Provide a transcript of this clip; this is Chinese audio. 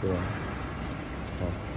对吧？好。